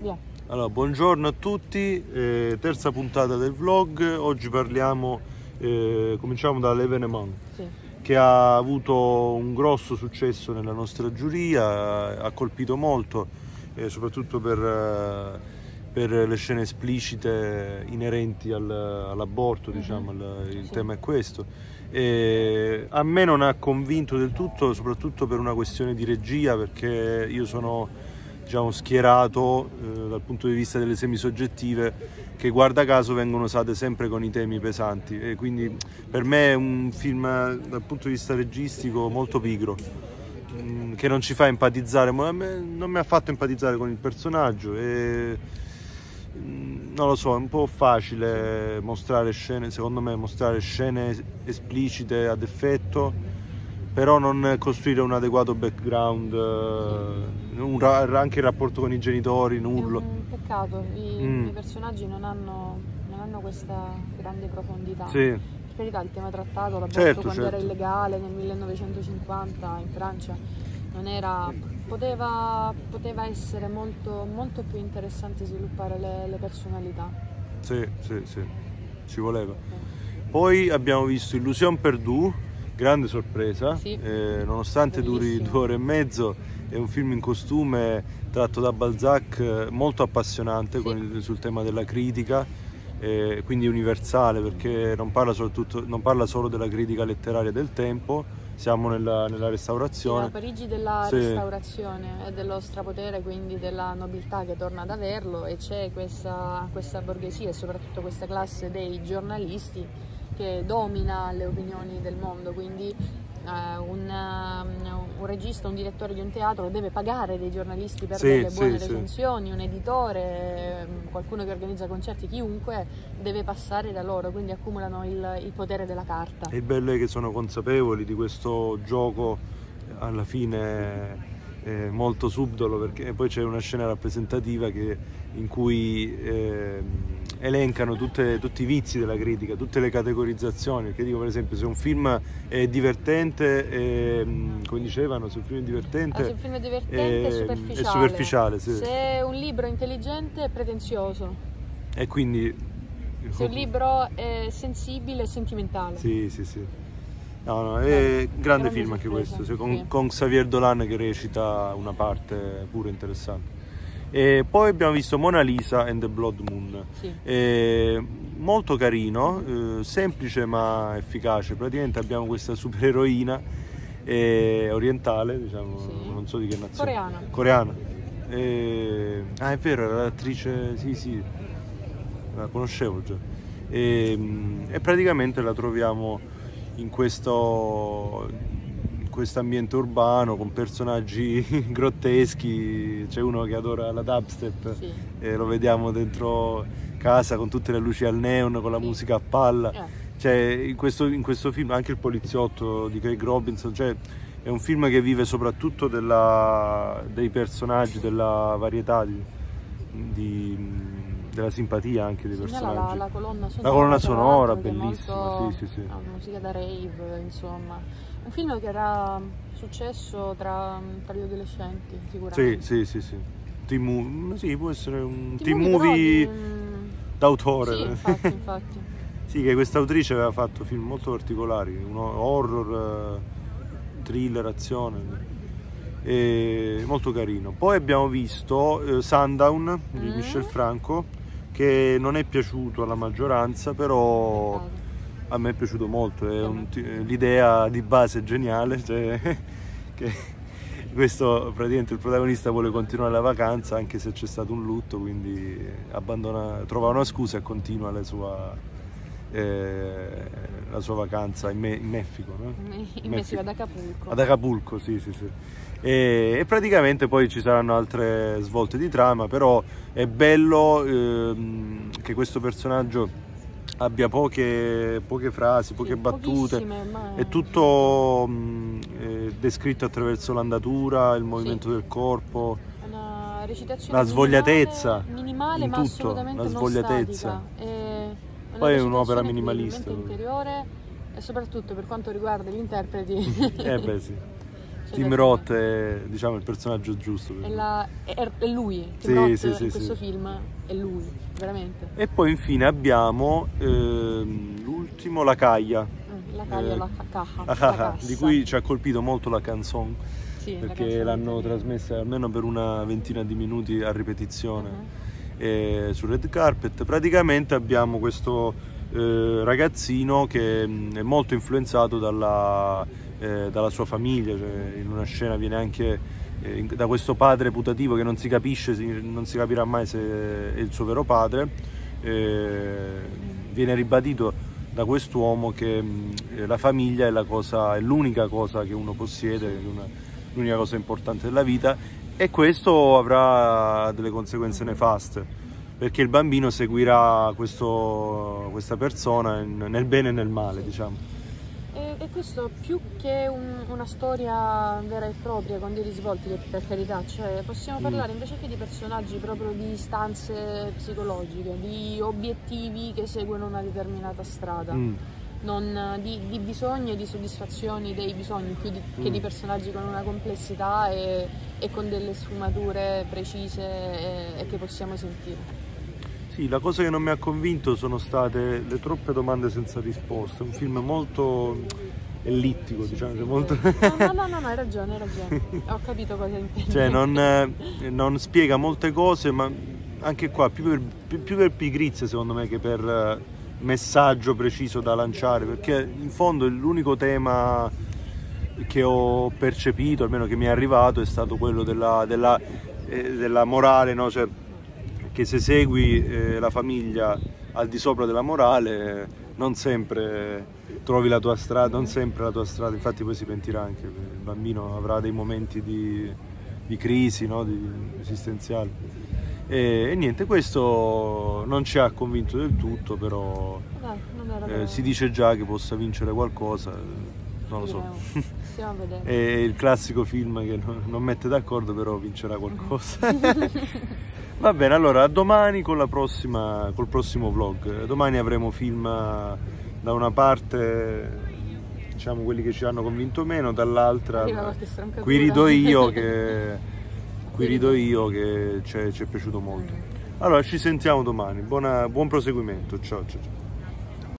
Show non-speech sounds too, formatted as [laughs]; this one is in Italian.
Via. Allora, buongiorno a tutti, eh, terza puntata del vlog. Oggi parliamo, eh, cominciamo dall'Evenement, Sì. che ha avuto un grosso successo nella nostra giuria, ha colpito molto, eh, soprattutto per, eh, per le scene esplicite inerenti al- all'aborto, diciamo, il, il Sì. tema è questo. E a me non ha convinto del tutto, soprattutto per una questione di regia, perché io sono diciamo, schierato eh, dal punto di vista delle semisoggettive che guarda caso vengono usate sempre con i temi pesanti. E quindi per me è un film dal punto di vista registico molto pigro mm, che non ci fa empatizzare ma non mi ha fatto empatizzare con il personaggio e mm, non lo so, è un po' facile mostrare scene, secondo me mostrare scene esplicite ad effetto però non costruire un adeguato background, eh, un ra- anche il rapporto con i genitori, È nullo. un peccato, i, Mm. i personaggi non hanno, non hanno questa grande profondità. Sì, Per carità, il tema trattato, l'aborto Certo, quando era certo. illegale nel 1950 in Francia, non era, poteva, poteva essere molto, molto più interessante sviluppare le, le personalità. sì, sì, sì, ci voleva. Poi abbiamo visto Illusion Perdue, grande sorpresa, Sì. eh, nonostante duri Bellissimo. due ore e mezzo, è un film in costume tratto da Balzac molto appassionante Sì. il- sul tema della critica, eh, quindi universale perché non parla, non parla solo della critica letteraria del tempo, siamo nella, nella Sì, restaurazione. la Parigi della Sì. restaurazione e dello strapotere, quindi della nobiltà che torna ad averlo e c'è questa, questa borghesia e soprattutto questa classe dei giornalisti che domina le opinioni del mondo, quindi eh, un, um, un regista, un direttore di un teatro deve pagare dei giornalisti per Sì, delle sì, buone sì. recensioni, un editore, ehm, qualcuno che organizza concerti, chiunque deve passare da loro, quindi accumulano il, il potere della carta. E il bello è che sono consapevoli di questo gioco alla fine eh, molto subdolo perché poi c'è una scena rappresentativa che- in cui ehm, elencano tutte- tutti i vizi della critica, tutte le categorizzazioni, perché dico per esempio se un film è divertente, ehm, come dicevano, se un film è divertente Ah, se il film è divertente è ehm, superficiale. è superficiale, sì. Se un libro è intelligente è pretenzioso. e quindi... Se un libro è sensibile è sentimentale. Sì, sì, sì. No, no, è un grande grande film anche questo, con, sì. con Xavier Dolan che recita una parte pure interessante. E poi abbiamo visto Mona Lisa and the Blood Moon. Sì. E molto carino, eh, semplice ma efficace. Praticamente abbiamo questa supereroina eh, orientale, diciamo, Sì. non so di che nazione. Coreana. Coreana. E- Ah, è vero, era l'attrice, sì, sì, la conoscevo già. E, e praticamente la troviamo in questo questo ambiente urbano con personaggi [laughs] grotteschi. C'è uno che adora la dubstep Sì. e lo vediamo dentro casa con tutte le luci al neon, con la Sì. musica a palla. Eh, Cioè, in questo, in questo film anche il poliziotto di Craig Robinson, cioè, è un film che vive soprattutto della- dei personaggi, della varietà, di- di- della simpatia anche dei personaggi. la, la colonna sonora. La colonna sonora, bellissima, molto- sì, sì, sì. una musica da rave, insomma. Un film che era successo tra, tra gli adolescenti, Sì, sicuramente. sì, sì, sì. Team movie, sì, può essere un team però, movie mm, d'autore. Sì, infatti, infatti. [laughs] Sì, che questa autrice aveva fatto film molto particolari, uno horror, eh, thriller, azione. Molto carino. Poi abbiamo visto eh, Sundown di Mm. Michel Franco, che non è piaciuto alla maggioranza, però a me è piaciuto molto. L'idea di base è geniale, cioè, [laughs] che questo praticamente il protagonista vuole continuare la vacanza anche se c'è stato un lutto, quindi abbandona, trova una scusa e continua la sua, eh, la sua vacanza in, Me- in Messico. no? In Messico, ad Acapulco. Ad Acapulco, sì, sì, sì. E, e praticamente poi ci saranno altre svolte di trama, però è bello ehm, che questo personaggio abbia poche, poche frasi, poche Sì, battute. ma- È tutto mh, eh, descritto attraverso l'andatura, il movimento del corpo. La svogliatezza minimale, minimale in ma tutto, assolutamente la svogliatezza. Poi è un'opera minimalista. interiore e soprattutto per quanto riguarda gli interpreti Eh beh sì. [laughs] Tim Roth è diciamo, il personaggio giusto. È, la, è, è, lui, Tim sì, Roth sì, sì, in questo film è lui, veramente. E poi infine abbiamo eh, l'ultimo, La Caglia. Mm, la Caglia, eh, la Caja. La Caja, di cui ci ha colpito molto la canzone. Sì, perché l'hanno trasmessa almeno per una ventina di minuti a ripetizione uh-huh. Eh, su Red Carpet. Praticamente abbiamo questo eh, ragazzino che mh, è molto influenzato dalla, eh, dalla sua famiglia, cioè, in una scena viene anche eh, da questo padre putativo che non si capisce, non si capirà mai se è il suo vero padre, eh, viene ribadito da quest'uomo che mh, la famiglia è, la cosa, è l'unica cosa che uno possiede, l'unica cosa importante della vita e questo avrà delle conseguenze nefaste perché il bambino seguirà questo, questa persona nel bene e nel male diciamo. E, e questo più che un, una storia vera e propria con dei risvolti per carità, cioè possiamo mm. parlare invece che di personaggi proprio di istanze psicologiche, di obiettivi che seguono una determinata strada. Mm non, di, di, bisogni e di soddisfazioni dei bisogni più di, mm. che di mm. personaggi con una complessità e, e con delle sfumature precise e, e, che possiamo sentire. Sì, la cosa che non mi ha convinto sono state le troppe domande senza risposta, un film molto ellittico, diciamo. Cioè molto... no, no, no, no, hai ragione, hai ragione. Ho capito cosa intendi. Cioè, non, eh, non, spiega molte cose, ma anche qua più per, più, più per pigrizia secondo me che per eh, messaggio preciso da lanciare perché in fondo l'unico tema che ho percepito, almeno che mi è arrivato, è stato quello della, della, eh, della morale, no? cioè, che se segui eh, la famiglia al di sopra della morale non sempre trovi la tua strada, non sempre la tua strada, infatti poi si pentirà anche, il bambino avrà dei momenti di, di crisi, no? di, esistenziali. E, e, niente, questo non ci ha convinto del tutto, però eh, si dice già che possa vincere qualcosa, non lo so. È [laughs] il classico film che non mette d'accordo, però vincerà qualcosa. [laughs] Va bene, allora a domani con la prossima, col prossimo vlog. Domani avremo film da una parte, diciamo quelli che ci hanno convinto meno, dall'altra qui rido io che [laughs] qui rido io che ci è piaciuto molto. Allora ci sentiamo domani, Buona, buon proseguimento, ciao ciao. ciao.